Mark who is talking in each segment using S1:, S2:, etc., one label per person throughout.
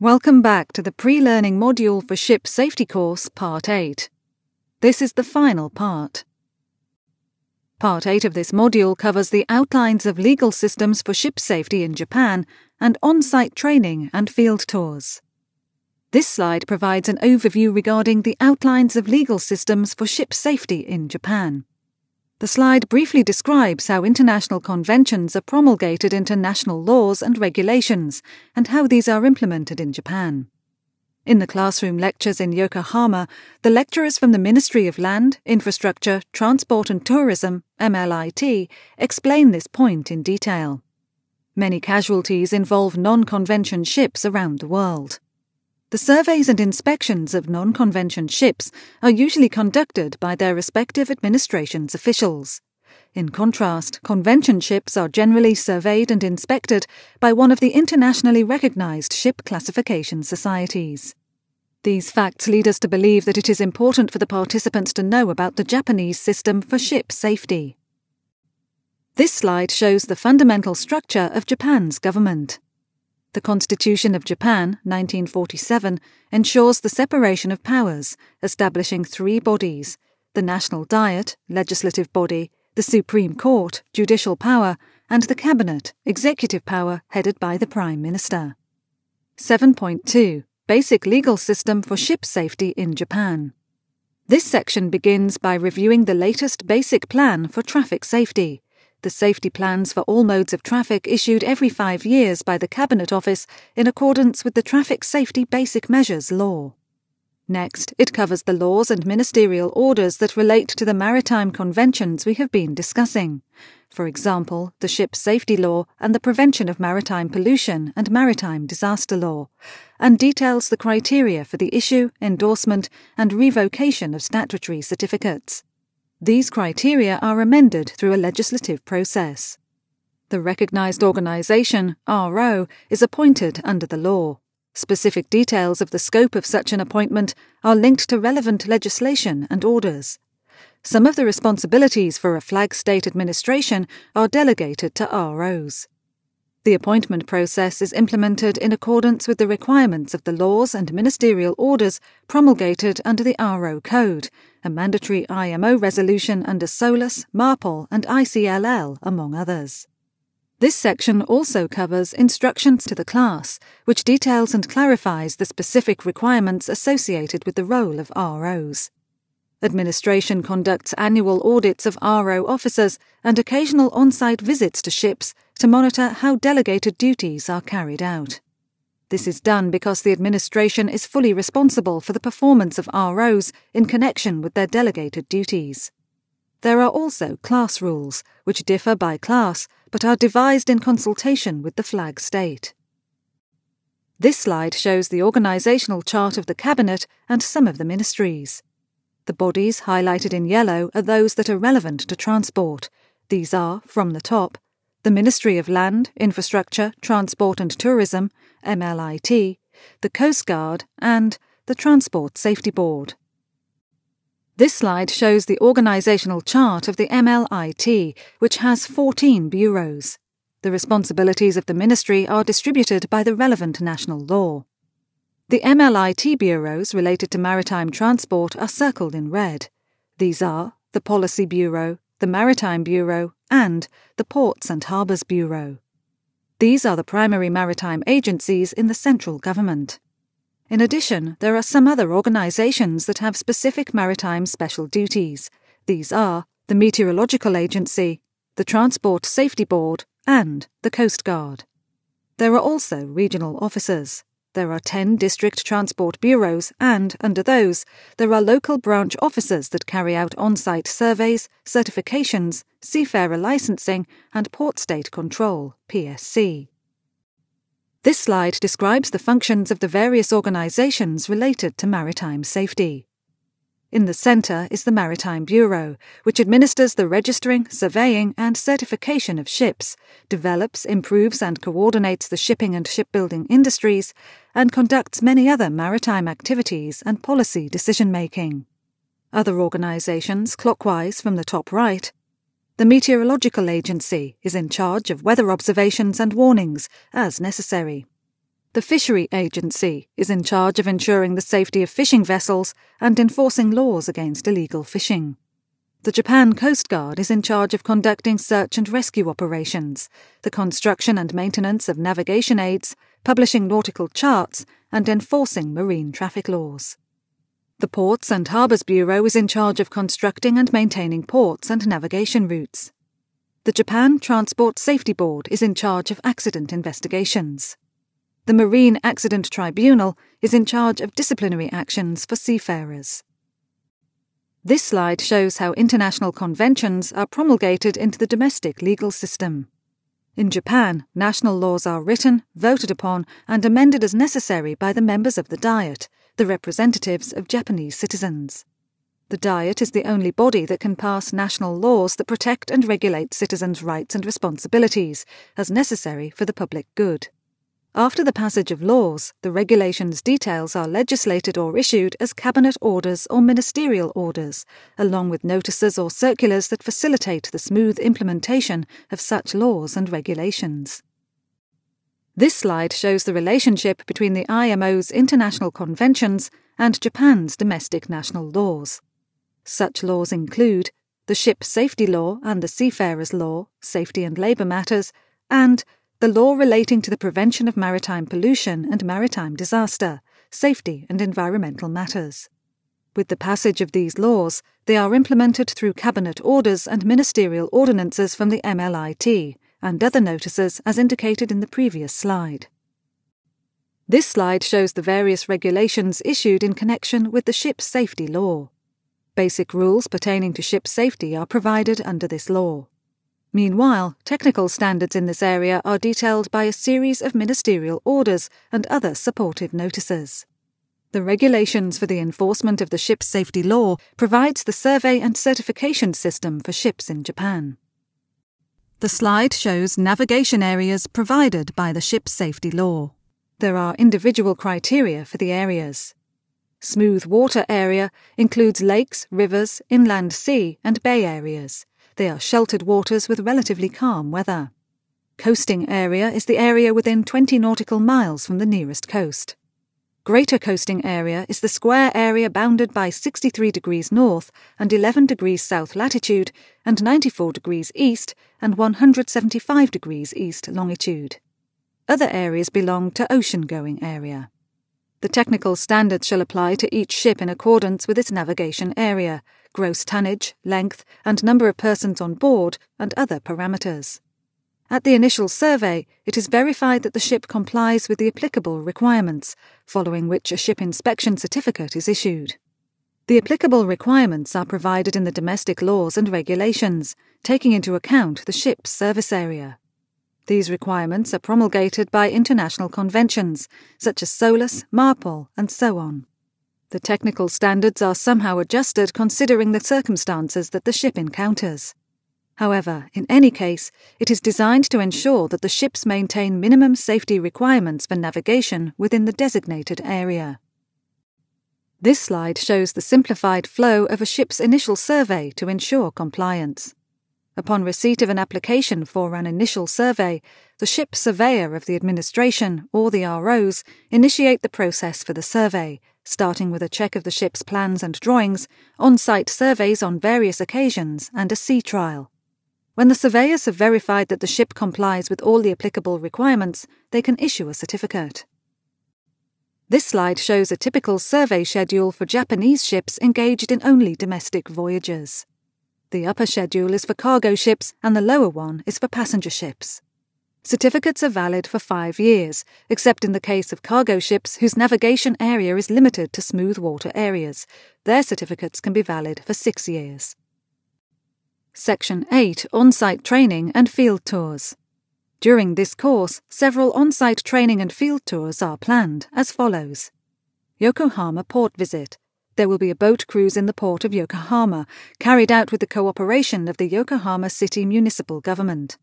S1: Welcome back to the pre-learning module for Ship Safety Course, Part 8. This is the final part. Part 8 of this module covers the outlines of legal systems for ship safety in Japan and on-site training and field tours. This slide provides an overview regarding the outlines of legal systems for ship safety in Japan. The slide briefly describes how international conventions are promulgated into national laws and regulations and how these are implemented in Japan. In the classroom lectures in Yokohama, the lecturers from the Ministry of Land, Infrastructure, Transport and Tourism, MLIT, explain this point in detail. Many casualties involve non-convention ships around the world. The surveys and inspections of non convention ships are usually conducted by their respective administration's officials. In contrast, convention ships are generally surveyed and inspected by one of the internationally recognized ship classification societies. These facts lead us to believe that it is important for the participants to know about the Japanese system for ship safety. This slide shows the fundamental structure of Japan's government. The Constitution of Japan, 1947, ensures the separation of powers, establishing three bodies the National Diet, legislative body, the Supreme Court, judicial power, and the Cabinet, executive power, headed by the Prime Minister. 7.2 Basic Legal System for Ship Safety in Japan. This section begins by reviewing the latest basic plan for traffic safety the safety plans for all modes of traffic issued every five years by the Cabinet Office in accordance with the Traffic Safety Basic Measures Law. Next, it covers the laws and ministerial orders that relate to the maritime conventions we have been discussing. For example, the Ship Safety Law and the Prevention of Maritime Pollution and Maritime Disaster Law, and details the criteria for the issue, endorsement, and revocation of statutory certificates. These criteria are amended through a legislative process. The recognised organisation, RO, is appointed under the law. Specific details of the scope of such an appointment are linked to relevant legislation and orders. Some of the responsibilities for a flag state administration are delegated to ROs. The appointment process is implemented in accordance with the requirements of the laws and ministerial orders promulgated under the RO Code, a mandatory IMO resolution under SOLAS, MARPOL, and ICLL, among others. This section also covers instructions to the class, which details and clarifies the specific requirements associated with the role of ROs. Administration conducts annual audits of RO officers and occasional on site visits to ships to monitor how delegated duties are carried out. This is done because the administration is fully responsible for the performance of ROs in connection with their delegated duties. There are also class rules, which differ by class but are devised in consultation with the flag state. This slide shows the organisational chart of the Cabinet and some of the ministries. The bodies highlighted in yellow are those that are relevant to transport. These are, from the top, the Ministry of Land, Infrastructure, Transport and Tourism, MLIT, the Coast Guard, and the Transport Safety Board. This slide shows the organisational chart of the MLIT, which has 14 bureaus. The responsibilities of the ministry are distributed by the relevant national law. The MLIT bureaus related to maritime transport are circled in red. These are the Policy Bureau, the Maritime Bureau, and the Ports and Harbours Bureau. These are the primary maritime agencies in the central government. In addition, there are some other organisations that have specific maritime special duties. These are the Meteorological Agency, the Transport Safety Board, and the Coast Guard. There are also regional officers. There are 10 district transport bureaus, and, under those, there are local branch officers that carry out on site surveys, certifications, seafarer licensing, and port state control, PSC. This slide describes the functions of the various organisations related to maritime safety. In the centre is the Maritime Bureau, which administers the registering, surveying, and certification of ships, develops, improves, and coordinates the shipping and shipbuilding industries, and conducts many other maritime activities and policy decision making. Other organisations, clockwise from the top right, the Meteorological Agency is in charge of weather observations and warnings, as necessary. The Fishery Agency is in charge of ensuring the safety of fishing vessels and enforcing laws against illegal fishing. The Japan Coast Guard is in charge of conducting search and rescue operations, the construction and maintenance of navigation aids, publishing nautical charts, and enforcing marine traffic laws. The Ports and Harbours Bureau is in charge of constructing and maintaining ports and navigation routes. The Japan Transport Safety Board is in charge of accident investigations. The Marine Accident Tribunal is in charge of disciplinary actions for seafarers. This slide shows how international conventions are promulgated into the domestic legal system. In Japan, national laws are written, voted upon, and amended as necessary by the members of the Diet, the representatives of Japanese citizens. The Diet is the only body that can pass national laws that protect and regulate citizens' rights and responsibilities, as necessary for the public good. After the passage of laws, the regulations' details are legislated or issued as cabinet orders or ministerial orders, along with notices or circulars that facilitate the smooth implementation of such laws and regulations. This slide shows the relationship between the IMO's international conventions and Japan's domestic national laws. Such laws include the Ship Safety Law and the Seafarers Law, Safety and Labour Matters, and the law relating to the prevention of maritime pollution and maritime disaster, safety and environmental matters. With the passage of these laws, they are implemented through cabinet orders and ministerial ordinances from the MLIT and other notices as indicated in the previous slide. This slide shows the various regulations issued in connection with the ship safety law. Basic rules pertaining to ship safety are provided under this law. Meanwhile, technical standards in this area are detailed by a series of ministerial orders and other supportive notices. The regulations for the enforcement of the ship safety law provides the survey and certification system for ships in Japan. The slide shows navigation areas provided by the ship safety law. There are individual criteria for the areas. Smooth water area includes lakes, rivers, inland sea, and bay areas. They are sheltered waters with relatively calm weather. Coasting area is the area within 20 nautical miles from the nearest coast. Greater coasting area is the square area bounded by 63 degrees north and 11 degrees south latitude and 94 degrees east and 175 degrees east longitude. Other areas belong to ocean going area. The technical standards shall apply to each ship in accordance with its navigation area, gross tonnage, length, and number of persons on board, and other parameters. At the initial survey, it is verified that the ship complies with the applicable requirements, following which a ship inspection certificate is issued. The applicable requirements are provided in the domestic laws and regulations, taking into account the ship's service area. These requirements are promulgated by international conventions, such as SOLAS, MARPOL, and so on. The technical standards are somehow adjusted considering the circumstances that the ship encounters. However, in any case, it is designed to ensure that the ships maintain minimum safety requirements for navigation within the designated area. This slide shows the simplified flow of a ship's initial survey to ensure compliance. Upon receipt of an application for an initial survey, the ship surveyor of the administration or the ROs initiate the process for the survey starting with a check of the ship's plans and drawings, on site surveys on various occasions, and a sea trial. When the surveyors have verified that the ship complies with all the applicable requirements, they can issue a certificate. This slide shows a typical survey schedule for Japanese ships engaged in only domestic voyages. The upper schedule is for cargo ships and the lower one is for passenger ships. Certificates are valid for five years, except in the case of cargo ships whose navigation area is limited to smooth water areas. Their certificates can be valid for six years. Section 8 On site training and field tours. During this course, several on site training and field tours are planned as follows Yokohama Port Visit. There will be a boat cruise in the port of Yokohama, carried out with the cooperation of the Yokohama City Municipal Government.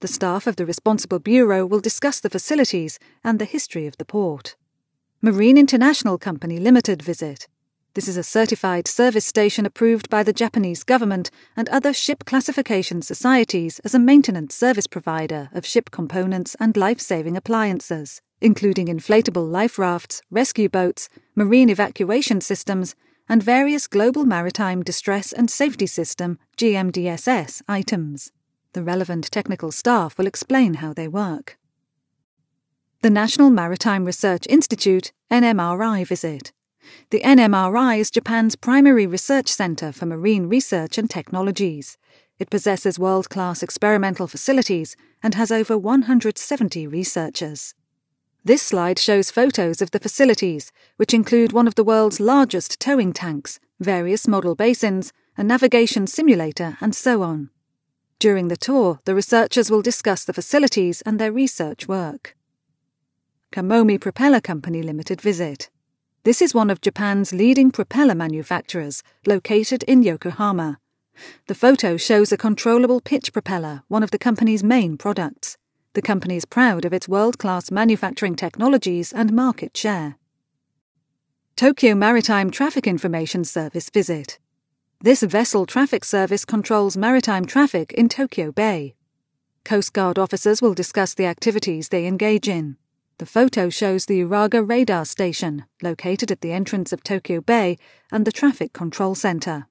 S1: The staff of the responsible bureau will discuss the facilities and the history of the port. Marine International Company Limited visit. This is a certified service station approved by the Japanese government and other ship classification societies as a maintenance service provider of ship components and life saving appliances, including inflatable life rafts, rescue boats, marine evacuation systems, and various Global Maritime Distress and Safety System GMDSS items. The relevant technical staff will explain how they work. The National Maritime Research Institute NMRI visit. The NMRI is Japan's primary research center for marine research and technologies. It possesses world class experimental facilities and has over 170 researchers. This slide shows photos of the facilities, which include one of the world's largest towing tanks, various model basins, a navigation simulator, and so on. During the tour, the researchers will discuss the facilities and their research work. Kamome Propeller Company Limited visit. This is one of Japan's leading propeller manufacturers, located in Yokohama. The photo shows a controllable pitch propeller, one of the company's main products. The company is proud of its world class manufacturing technologies and market share. Tokyo Maritime Traffic Information Service visit. This vessel traffic service controls maritime traffic in Tokyo Bay. Coast Guard officers will discuss the activities they engage in. The photo shows the Uraga radar station, located at the entrance of Tokyo Bay, and the Traffic Control Center.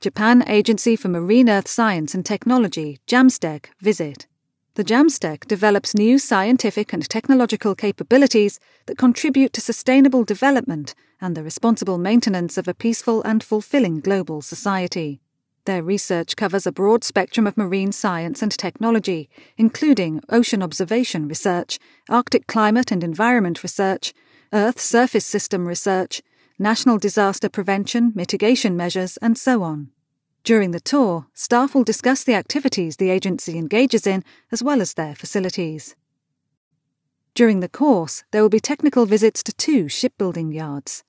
S1: Japan Agency for Marine Earth Science and Technology, JAMSTEC, visit. The JAMSTEC develops new scientific and technological capabilities that contribute to sustainable development and the responsible maintenance of a peaceful and fulfilling global society. Their research covers a broad spectrum of marine science and technology, including ocean observation research, Arctic climate and environment research, Earth surface system research, national disaster prevention, mitigation measures, and so on. During the tour, staff will discuss the activities the agency engages in as well as their facilities. During the course, there will be technical visits to two shipbuilding yards.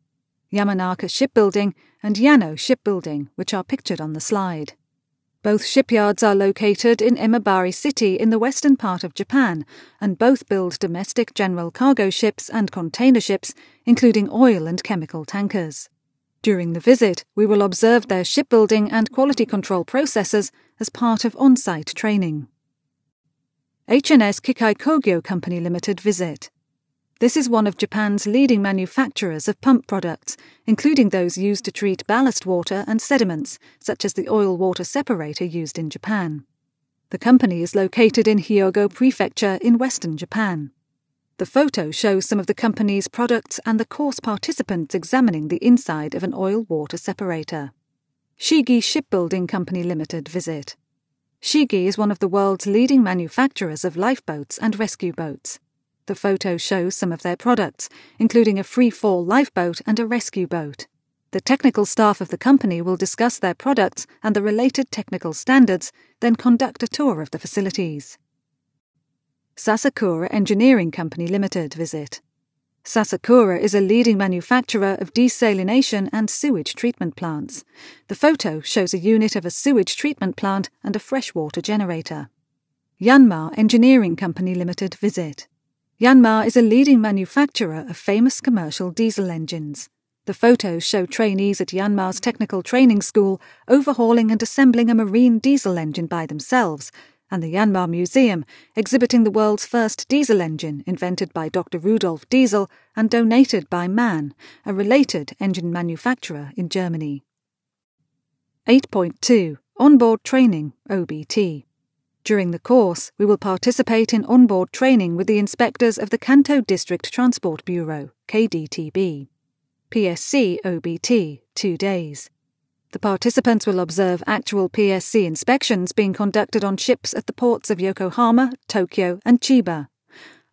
S1: Yamanaka Shipbuilding, and Yano Shipbuilding, which are pictured on the slide. Both shipyards are located in Imabari City in the western part of Japan, and both build domestic general cargo ships and container ships, including oil and chemical tankers. During the visit, we will observe their shipbuilding and quality control processes as part of on site training. HNS Kikai Kogyo Company Limited visit. This is one of Japan's leading manufacturers of pump products, including those used to treat ballast water and sediments, such as the oil water separator used in Japan. The company is located in Hyogo Prefecture in western Japan. The photo shows some of the company's products and the course participants examining the inside of an oil water separator. Shigi Shipbuilding Company Limited visit. Shigi is one of the world's leading manufacturers of lifeboats and rescue boats. The photo shows some of their products, including a free fall lifeboat and a rescue boat. The technical staff of the company will discuss their products and the related technical standards, then conduct a tour of the facilities. Sasakura Engineering Company Limited visit. Sasakura is a leading manufacturer of desalination and sewage treatment plants. The photo shows a unit of a sewage treatment plant and a freshwater generator. Yanmar Engineering Company Limited visit. Yanmar is a leading manufacturer of famous commercial diesel engines. The photos show trainees at Yanmar's technical training school overhauling and assembling a marine diesel engine by themselves, and the Yanmar Museum exhibiting the world's first diesel engine invented by Dr. Rudolf Diesel and donated by MAN, a related engine manufacturer in Germany. 8.2 Onboard Training, OBT. During the course, we will participate in onboard training with the inspectors of the Kanto District Transport Bureau, KDTB. PSC OBT, two days. The participants will observe actual PSC inspections being conducted on ships at the ports of Yokohama, Tokyo, and Chiba.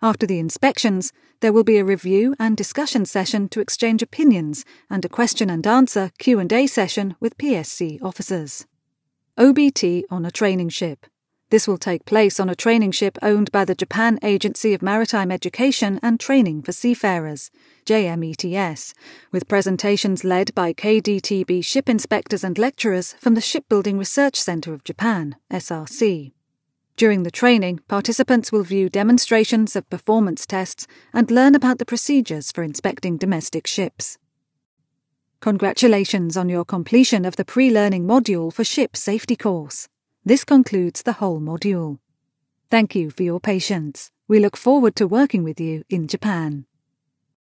S1: After the inspections, there will be a review and discussion session to exchange opinions and a question and answer Q&A session with PSC officers. OBT on a training ship. This will take place on a training ship owned by the Japan Agency of Maritime Education and Training for Seafarers, JMETS, with presentations led by KDTB ship inspectors and lecturers from the Shipbuilding Research Center of Japan, SRC. During the training, participants will view demonstrations of performance tests and learn about the procedures for inspecting domestic ships. Congratulations on your completion of the pre-learning module for ship safety course. This concludes the whole module. Thank you for your patience. We look forward to working with you in Japan.